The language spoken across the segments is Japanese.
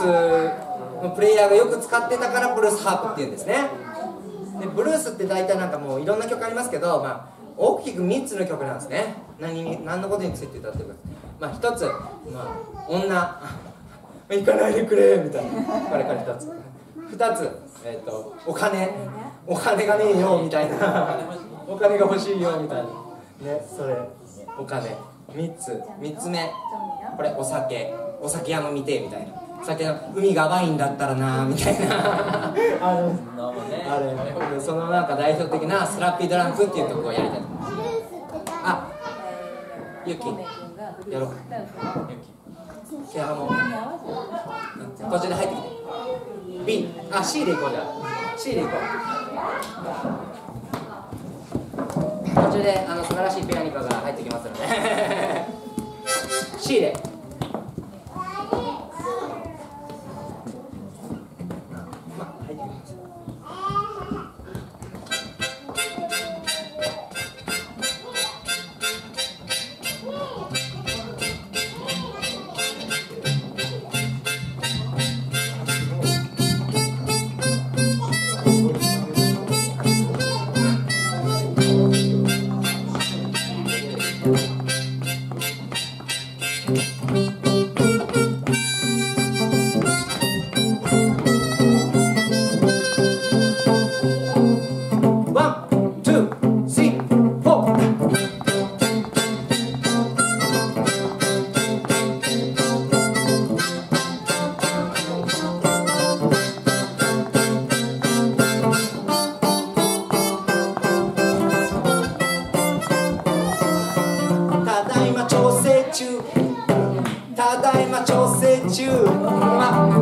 スのプレイヤーがよく使ってたからブルースハープっていうんですね。でブルースって大体なんかもういろんな曲ありますけど、まあ、大きく3つの曲なんですね。何に何のことについて歌ってるか。まあ1つ、まあ、女。行かないでくれみたいな。これから1つ。2つ、えーと、お金。お金がねえよみたいな。お金が欲しいよみたいな。ねそれお金。3つ。3つ目。これお酒。お酒屋飲みてみたいな。酒の海がワインだったらなみたいな。あのあれ。そのなんか代表的なスラッピードランクっていうとこをやりたいあゆきやろう。ゆきケアも途中で入ってきて。B あ C で行こうじゃあ。C で行こう。途中であの素晴らしいピアニカが入ってきますので。C で 中。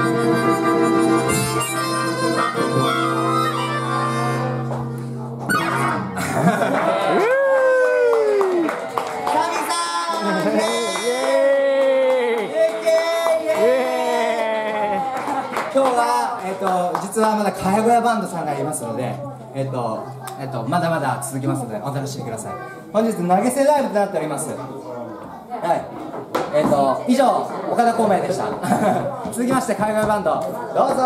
今日は、えっと実はまだかや小屋バンドさん。がいますので、えっとえっとまだまだ続きますのでお楽しみください本日投げ銭ライブとなっておりますはい以上岡田孔明でした。続きまして海外バンドどうぞ。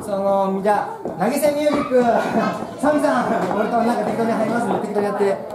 そのじゃあ投げ銭ミュージック。サミさん俺となんか適当に入りますので適当にやって。